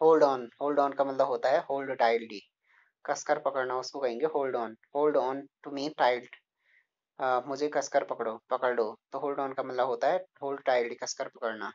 Hold on hold on का मतलब होता है होल्ड टाइटली कसकर पकड़ना, उसको कहेंगे hold on hold on to me tiled मुझे कसकर पकड़ो, पकड़ लो। तो होल्ड ऑन का मतलब होता है होल्ड टाइल्ड कसकर पकड़ना।